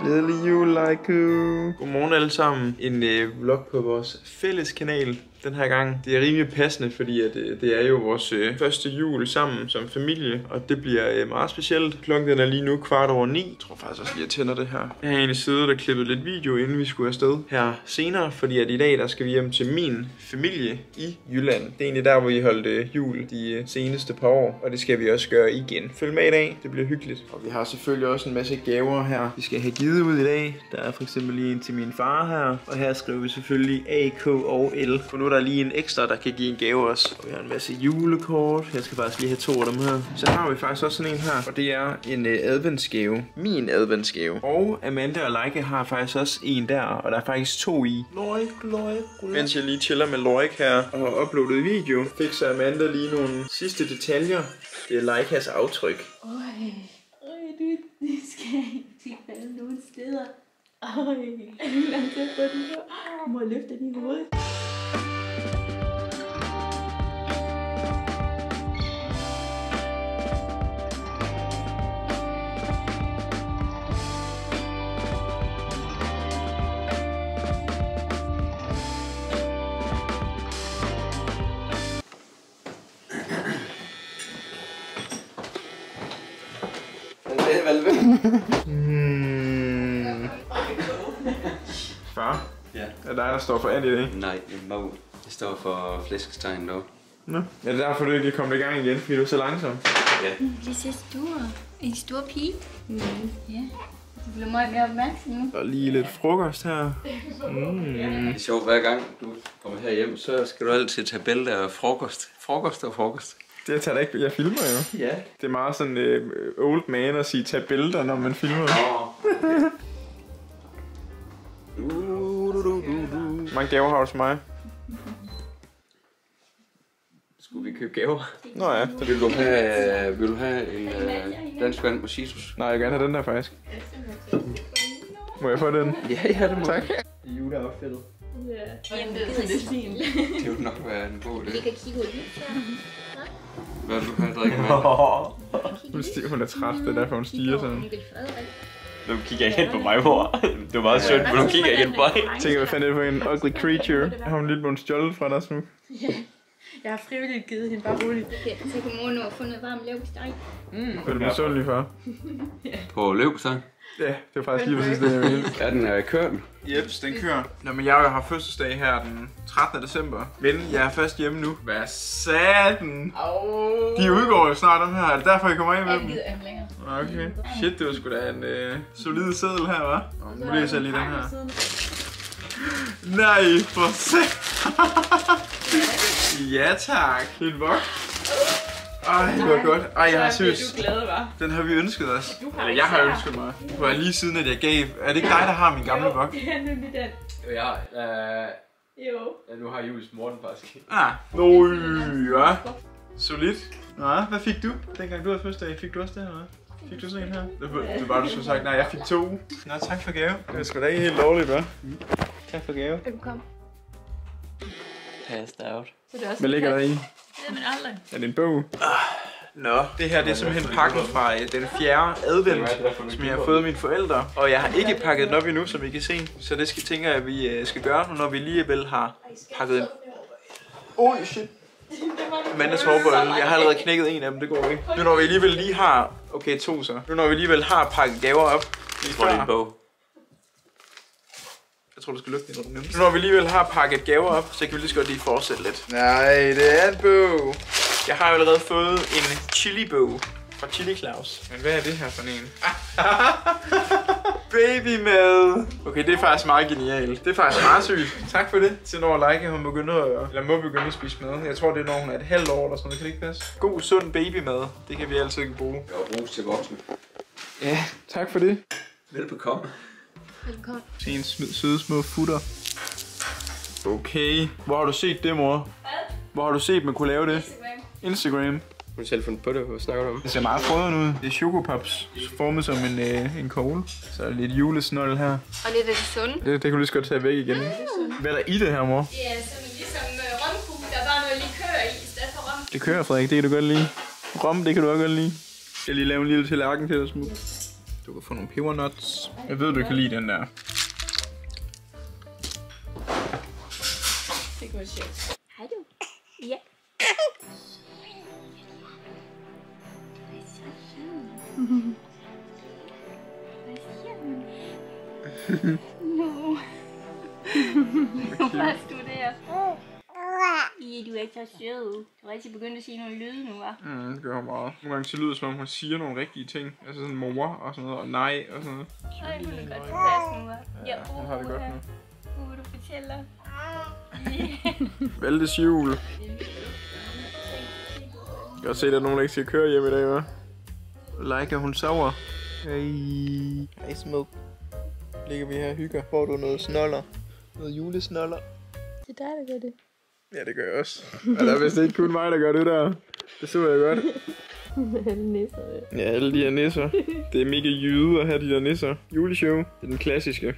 Glædelig jul, Laiku. Godmorgen alle sammen. En øh, vlog på vores fælles kanal den her gang. Det er rimelig passende, fordi at, øh, det er jo vores øh, første jul sammen som familie, og det bliver øh, meget specielt. Klokken den er lige nu kvart over ni. Jeg tror faktisk også lige, at jeg tænder det her. Jeg har egentlig siddet og klippet lidt video, inden vi skulle afsted her senere, fordi at i dag, der skal vi hjem til min familie i Jylland. Det er egentlig der, hvor vi holdt øh, jul de øh, seneste par år, og det skal vi også gøre igen. Følg med i dag, det bliver hyggeligt. Og vi har selvfølgelig også en masse gaver her, vi skal have givet ud i dag. Der er for eksempel lige en til min far her, og her skriver vi selvfølgelig A, K og L. For nu er der lige en ekstra, der kan give en gave også. Og vi har en masse julekort. Jeg skal faktisk lige have to af dem her. Så har vi faktisk også sådan en her, og det er en uh, adventsgave. Min adventsgave. Og Amanda og Leica har faktisk også en der, og der er faktisk to i. Loik, loik, Mens jeg lige chiller med Loik her og har uploadet video, fik så Amanda lige nogle sidste detaljer. Det er Leicas aftryk. Øj, øj, du, du skal ikke falde nogen steder. Øj, er du langt til på den her? Du må løfte din hoved. Hmm. Far? Ja. Er det dig, der står for alt i dag? Nej, det er Maud. Det står for flæskestegn dog. Nå. Ja, det er derfor, du ikke er kommet i gang igen, fordi du er så langsom. Ja. Du ser stor. En stor pige. Mm. Ja. Du bliver meget mere opmærksom nu. Og lige lidt frokost her. Mm. Det er sjovt, hver gang du kommer herhjem, så skal du altid tage bælte af frokost. Frokost og frokost. Det tager da ikke, jeg filmer jo. Ja. Det er meget sådan uh, old man at sige, tag billeder, når man filmer. Hvor mange gaver har du til mig? Skulle vi købe gaver? Nå ja, det Vil du have, vil du have en uh, dansk vand med citrus? Nej, jeg vil gerne have den der faktisk. Må jeg få den? Ja, ja, det må Tak. Juleoutfittet. Jamen, det er sådan lidt fint. Det ville nok være en god Vi idé. kan kigge ud. Hvad vil du have at drikke med? Hun, stiger, hun er træt, det er derfor hun stiger sådan. Nu kigger jeg hen på mig, hvor det var meget sødt, men nu kigger jeg igen på mig. Jeg tænker, hvad fanden er det for en ugly creature? Har hun lidt blevet stjålet fra dig, Smuk? Jeg har frivilligt givet hende bare roligt. Okay, så kan mor nu have fundet varm leverpostej. Er du misundelig for? På løbsang? Ja, det var faktisk lige præcis det, jeg ville. Ja, den er kørt. Jeps, den kører. Nå, men jeg har fødselsdag her den 13. december. Men jeg er først hjemme nu. Hvad satan? Au. De udgår jo snart om her. Er det derfor, jeg kommer af med Jeg dem? gider ikke længere. Okay. Shit, det var sgu da en øh, solid seddel her, hva'? Nå, nu læser jeg lige den her. Nej, for satan. ja, tak. Det er en vok. Ej, det var godt. Ej, jeg har seriøst. du glad, var. Den har vi ønsket os. Du har Eller jeg har ønsket mig. Det var lige siden, at jeg gav... Er det ikke dig, der har min gamle vok? Det er nemlig den. Ja, øh, Jo. ja, nu har Julius Morten faktisk. Ah. Nå, ja. Solidt. Nå, hvad fik du? Dengang du havde fødselsdag, fik du også det her, hvad? Fik du sådan en her? Det var, det var du skulle sagt, nej, jeg fik to. Nå, tak for gave. Det er sgu da ikke helt dårligt, hva'? Tak for gave. Velkommen. Passed out. Så det er også Hvad ligger der i? Det ved man aldrig. Er det en bog? Nå, det her det er simpelthen pakken fra øh, den fjerde advent, som jeg har fået af mine forældre. Og jeg har ikke pakket den op endnu, som I kan se. Så det skal, tænker jeg, at vi øh, skal gøre nu, når vi alligevel har pakket den. Oj, shit. Amandas hårbolle. Jeg har allerede knækket en af dem, det går ikke. Nu når vi alligevel lige har... Okay, to så. Nu når vi alligevel har pakket gaver op. Lige er bog? Jeg tror, du skal lukke den. Nu når vi alligevel har pakket gaver op, så kan vi lige så godt lige fortsætte lidt. Nej, det er en bog. Jeg har allerede fået en chili-bog fra Chili Claus. Men hvad er det her for en? Babymad! Okay, det er faktisk meget genialt. Det er faktisk meget sygt. Tak for det. Til når Leica, hun begynder at, eller må begynde at spise mad. Jeg tror, det er når hun er et halvt år eller sådan noget. Kan det ikke passe? God, sund babymad. Det kan vi altid bruge. Jeg har bruges til voksne. Ja, tak for det. Velbekomme. Velkommen. Se en søde små futter. Okay. Hvor har du set det, mor? Hvor har du set, man kunne lave det? Instagram. Har du selv fundet på det? Hvad snakker du om? Det ser meget frøden ud. Det er chokopops, formet som en, øh, en kogle. Så er der lidt julesnold her. Og lidt af det sunde. Det, det kan du lige så godt tage væk igen. Hvad er der i det her, mor? Det er som, ligesom øh, romkugle, der er bare noget likør i, i stedet for rom. Det kører, Frederik. Det kan du godt lide. Rom, det kan du også godt lide. Jeg lige lave en lille tallerken til dig, smuk. Du kan få nogle pebernuts. Jeg ved, du kan lide den der. Det kunne sjovt. Hej du. Ja. No. Hvorfor er du der? Ja, du er så sød. Du er rigtig begyndt at sige nogle lyde nu, hva'? Mm, det gør hun meget. Nogle gange så lyder det, som om hun siger nogle rigtige ting. Altså sådan mor og sådan noget, og nej og sådan noget. Ej, du er godt tilpas nu, hva'? Ja, Hun har det godt nu. Uh, du fortæller. Valdes jul. Jeg kan godt se, at der er nogen, der ikke skal køre hjem i dag, hva'? Leica, hun sover. Hey. Hej, smuk. Ligger vi her og hygger. Får du noget snoller? Noget julesnoller? Det er dig, der gør det. Ja, det gør jeg også. Og der er vist ikke kun mig, der gør det der. Det så jeg godt. Alle nisser. Ja, alle de her nisser. Det er mega jyde at have de der nisser. Juleshow. Det er den klassiske.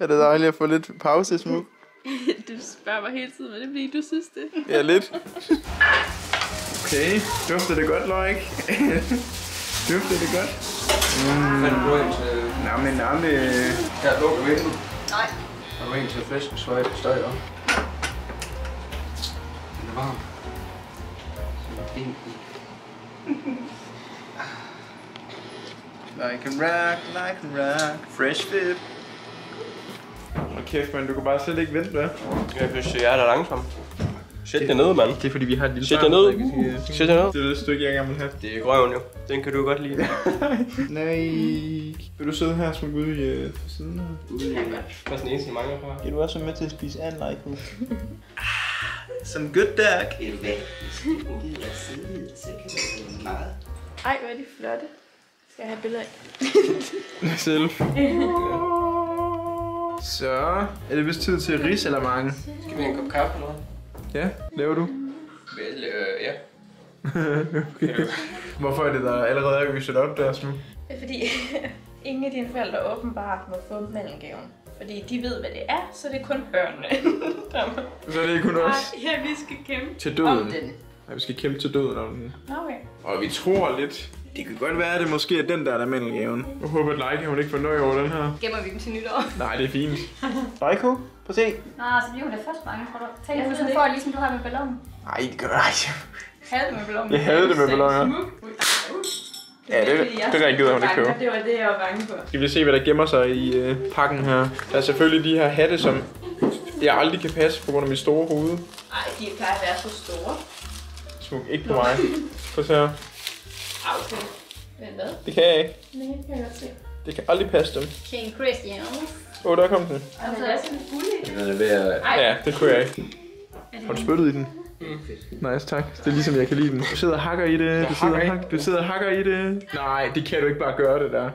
Er det dejligt at få lidt pause, smuk? Du spørger mig hele tiden, men det er fordi, du synes det. Ja, lidt. Okay, dufter det godt, Løg? dufter det godt? Fandt du en til... Nå, men men... Her, lukker vinduet. Nej. Har du en til flæskesvej på støj op? Den er varm. Like a rock, like a rock, fresh fit. Hold kæft, man, du kan bare slet ikke vente, hva'? Jeg synes, jeg er der langsom. Sæt dig ned, mand. Det er fordi, vi har et lille Sæt der ned. kan sige- Sæt dig ned. Det er det stykke, jeg gerne vil have. Det er grøven jo. Den kan du godt lide. Nej. Vil du sidde her smuk ude i øh, på siden her? Det er sådan en eneste, mangler fra. Ja, du er også med til at spise an like nu. Some good dog. Ej, hvor er de flotte. Skal jeg have billeder af? Selv. Så er det vist tid til ris eller mange. Skal vi have en kop kaffe eller hvad? Ja, laver du? Vel, øh, ja. okay. Hvorfor er det der allerede er lyset op der, smuk? Det er fordi, ingen af dine forældre åbenbart må få mellemgaven. Fordi de ved, hvad det er, så det er kun børnene. der må- Så er det kun os. Ja, vi skal kæmpe Til om døden. den. Ja, vi skal kæmpe til døden om den. Okay. Og vi tror lidt. Det kan godt være, at det måske er den der, der er mandelgaven. Jeg håber, at Leica hun ikke får nøje over den her. Gemmer vi dem til nytår. Nej, det er fint. Leica, prøv at se. Nå, så bliver hun da først bange, tror du. Tænk, Jeg at det får ligesom du har med ballon. Nej, det gør jeg ikke. Havde det med ballon. Jeg havde det med balloner. Ja, det, det der gider hun ikke købe. Det var det, jeg var bange for. Skal vi se, hvad der gemmer sig i øh, pakken her. Der er selvfølgelig de her hatte, som jeg aldrig kan passe på grund af mit store hoved. Ej, de plejer at være så store. Smuk, ikke på mig. Prøv at se her. Ah, okay. Men hvad? Det kan jeg ikke. Nej, det kan jeg godt se. Det kan aldrig passe dem. King Christian. Åh, oh, der kom den. Altså, jeg er sådan fuld i Den er ved at... Ja, det kunne jeg ikke. Har du spyttet i den? Nice, tak. Det er ligesom, jeg kan lide den. Du sidder og hakker i det. Du sidder og, hak, du sidder og hakker i det. Nej, det kan du ikke bare gøre, det der.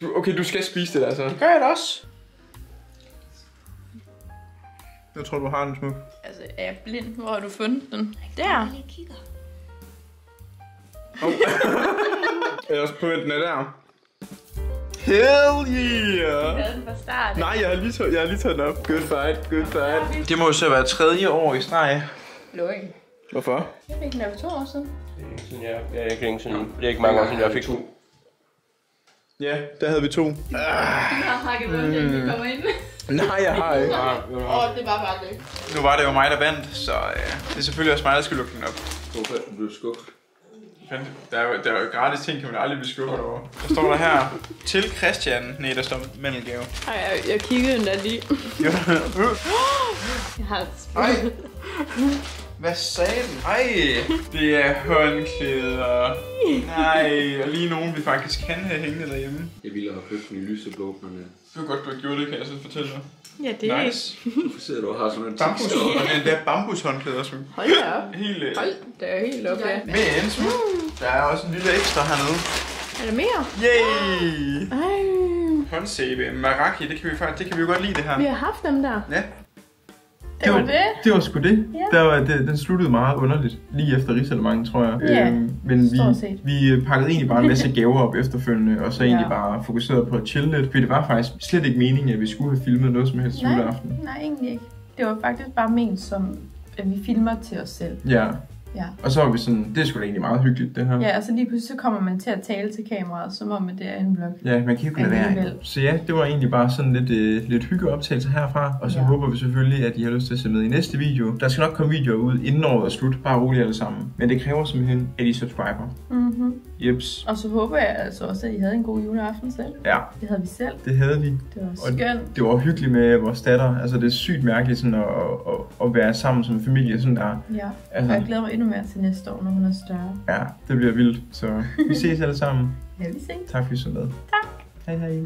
Du, okay, du skal spise det der så. Det gør jeg da også. Jeg tror, du har den smuk. Altså, er jeg blind? Hvor har du fundet den? Der. Jeg er også på, at den er der. Hell yeah! Jeg havde den fra start. Nej, jeg har lige taget, jeg har lige taget den op. Good fight, good fight. Det må jo så være tredje år i streg. Løgn. Hvorfor? Jeg fik den her for to år siden. Det er ikke sådan, jeg, jeg er ikke længe sådan, det er ikke mange år siden, jeg fik to. Ja, der havde vi to. Jeg har hakket rundt, inden vi kommer ind. Nej, jeg har ikke. Åh, oh, det var bare det. Nu var det jo mig, der vandt, så øh, det er selvfølgelig også mig, der skal lukke den op. Hvorfor er du blevet skuffet? Der er, jo, der er jo gratis ting, kan man aldrig blive skuffet over. Der står der her, til Christian, nej, der står mandelgave. Ej, jeg, jeg kiggede den der lige. Jeg har Ej. Hvad sagde den? Ej, det er håndklæder. Nej, og lige nogen, vi faktisk kan have hængende derhjemme. Jeg ville have købt den i lyseblå, men... øh, Det var godt, du har gjort det, kan jeg så fortælle dig. Ja, det er Nice. Hvorfor sidder du og har sådan en Bambus, tekst? og den der bambushåndklæder, som Hold da op. helt... øh, Hold da helt op, ja. Med en smuk. Der er også en lille ekstra hernede. Er der mere? Yay! Ej, Håndsæbe, maraki, det kan vi faktisk, det kan vi jo godt lide det her. vi har haft dem der. Ja. Det var det. Det var sgu det. Ja. Der var, det den sluttede meget underligt. Lige efter Rigsalermangen, tror jeg. Ja, Øhm, men set. vi, vi pakkede egentlig bare en masse gaver op efterfølgende, og så egentlig Ja. bare fokuseret på at chille lidt. For det var faktisk slet ikke meningen, at vi skulle have filmet noget som helst Nej. juleaften. Nej, egentlig ikke. Det var faktisk bare ment som, at vi filmer til os selv. Ja, Ja. Og så var vi sådan, det da egentlig meget hyggeligt, det her. Ja, og så lige pludselig så kommer man til at tale til kameraet, som om det er en vlog. Ja, man kan ikke lade være. Så ja, det var egentlig bare sådan lidt, øh, lidt hyggeoptagelse herfra. Og så Ja. håber vi selvfølgelig, at I har lyst til at se med i næste video. Der skal nok komme videoer ud inden året er slut. Bare roligt alle sammen. Men det kræver simpelthen, at I subscriber. Mm-hmm. Jeps. Og så håber jeg altså også, at I havde en god juleaften selv. Ja, Det havde vi selv. det havde vi. Det var Og skønt. det var hyggeligt med vores datter. Altså, det er sygt mærkeligt sådan at, at, at være sammen som familie. Sådan der. Ja. Og Altså, jeg glæder mig endnu mere til næste år, når hun er større. ja, det bliver vildt. Så vi ses alle sammen. Ja, vi ses. Tak fordi I så med. Tak. Hej hej.